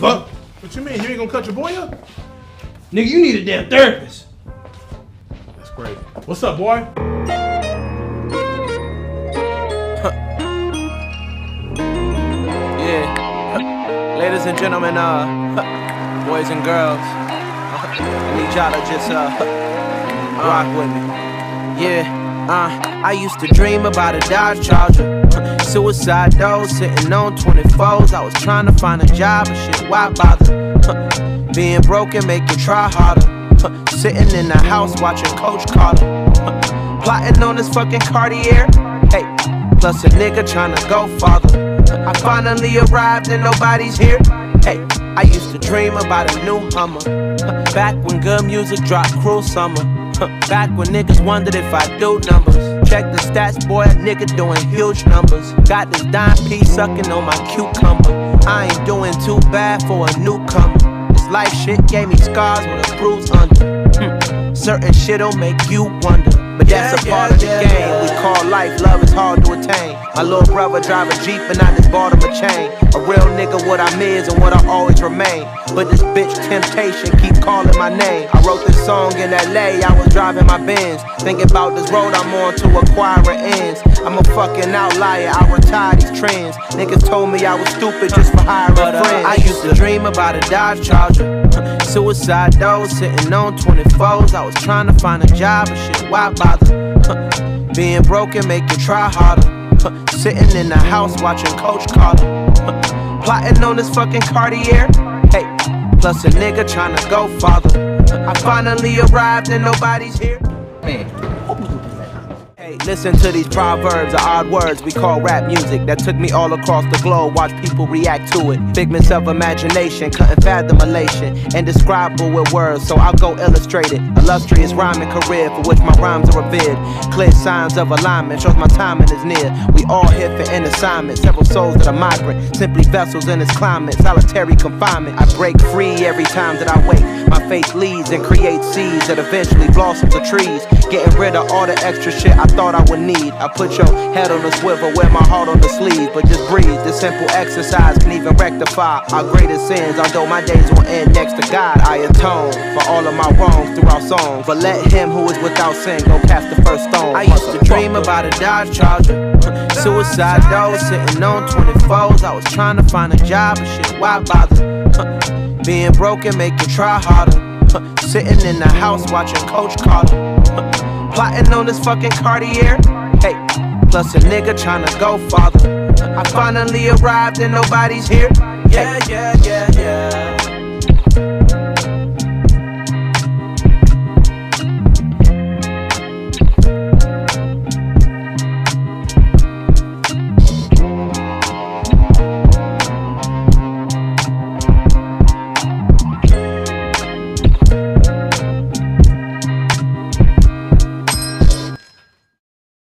fuck? What you mean? You ain't gonna cut your boy up? Nigga, you need a damn therapist. That's great. What's up, boy? Yeah. Ladies and gentlemen, uh, boys and girls, I need y'all to just, uh, rock with me. Yeah, uh, I used to dream about a Dodge Charger. Suicide dough, sitting on 24s. I was trying to find a job and shit, why bother? Being broken make you try harder. Sitting in the house watching Coach Carter. Plotting on this fucking Cartier. Hey, plus a nigga trying to go farther. I finally arrived and nobody's here. Hey, I used to dream about a new Hummer. Back when G.O.O.D. Music dropped cruel summer. Back when niggas wondered if I do numbers. Check the stats, boy, a nigga doing huge numbers. Got this dime piece sucking on my cucumber. I ain't doing too bad for a newcomer. This life shit gave me scars with a bruise under. Hmm. Certain shit'll make you wonder. But that's a part of the game. We call life, love is hard to attain. My little brother drive a Jeep and I just bought him a chain. A real nigga, what I'm is and what I always remain. But this bitch temptation keep calling my name. I wrote this song in LA, I was driving my Benz. Thinking about this road I'm on to acquire ends. I'm a fucking outlier, I retire these trends. Niggas told me I was stupid just for hiring but, uh, friends. I used to dream about a Dodge Charger. Suicide dough, sitting on 24s. I was trying to find a job and shit, why bother? Being broken make you try harder. Sitting in the house watching Coach Carter. Plotting on this fucking Cartier. Hey, plus a nigga trying to go farther. I finally arrived and nobody's here. Listen to these proverbs, the odd words we call rap music that took me all across the globe. Watch people react to it. Figments of imagination, couldn't fathom elation, indescribable with words. So I'll go illustrate it. Illustrious rhyming career for which my rhymes are revered. Clear signs of alignment shows my timing is near. We all here for an assignment. Several souls that are migrant, simply vessels in this climate. Solitary confinement. I break free every time that I wake. My faith leads and create seeds that eventually blossom to trees. Getting rid of all the extra shit I thought I would need. I put your head on a swivel, wear my heart on the sleeve. But just breathe, this simple exercise can even rectify our greatest sins. Although my days will end next to God, I atone for all of my wrongs through our songs. But let him who is without sin go cast the first stone. I used to dream about a Dodge Charger. Suicide dough, sitting on 24s. I was trying to find a job and shit, why bother? Being broken make you try harder. Sitting in the house watching Coach Carter. Plotting on this fucking Cartier. Hey, plus a nigga trying to go farther. I finally arrived and nobody's here. Yeah, yeah, yeah, yeah.